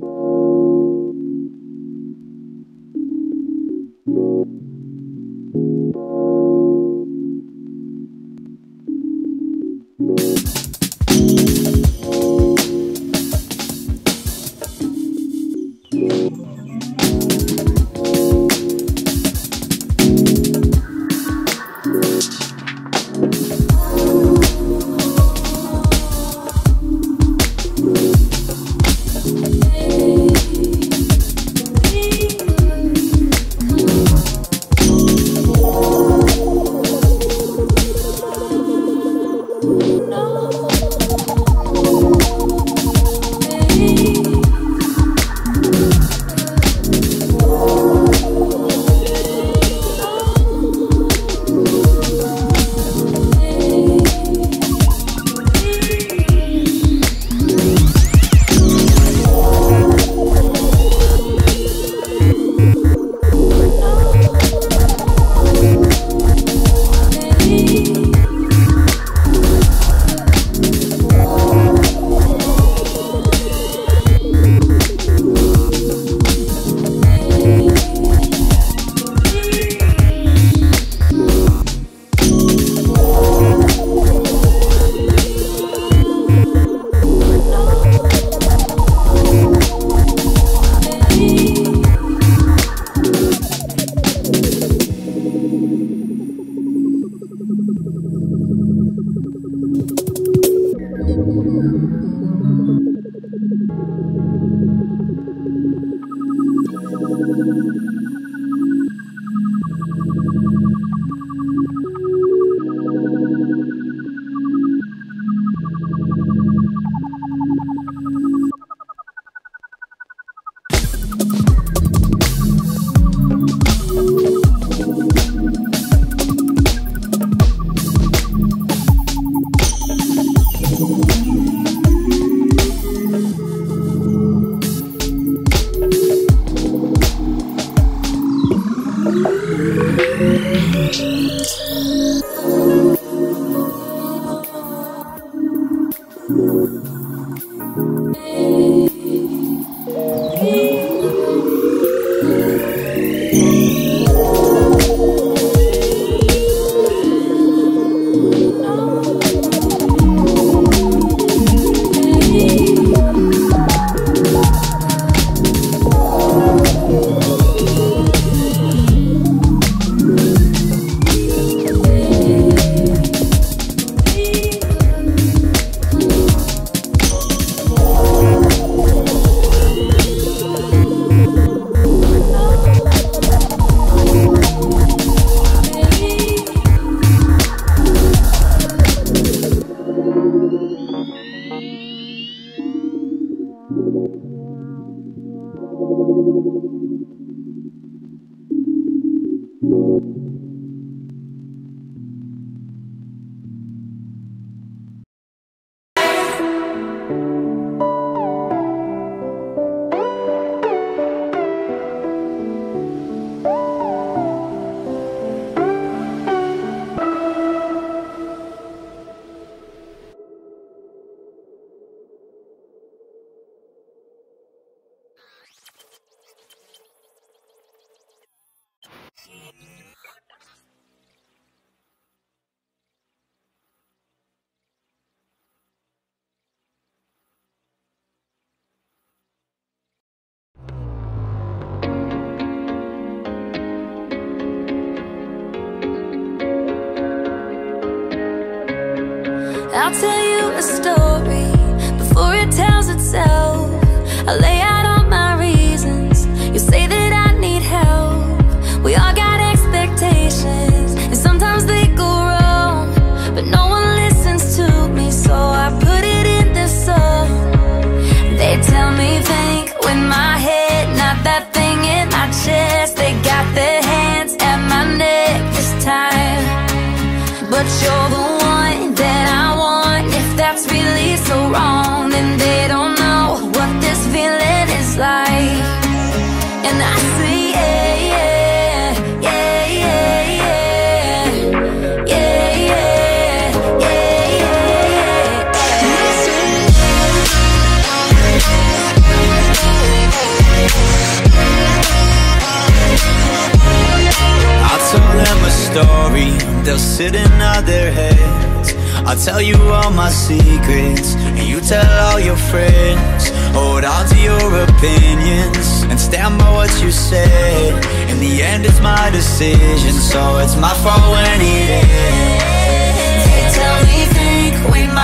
Thank you. I'll tell you a story really so wrong And they don't know what this feeling is like. And I say yeah, yeah, yeah, yeah, yeah Yeah, yeah, yeah, yeah, yeah I tell them a story, they'll sit their head. I'll tell you all my secrets And you tell all your friends. Hold on to your opinions And stand by what you said. In the end it's my decision So it's my fault when it ends They tell me think we might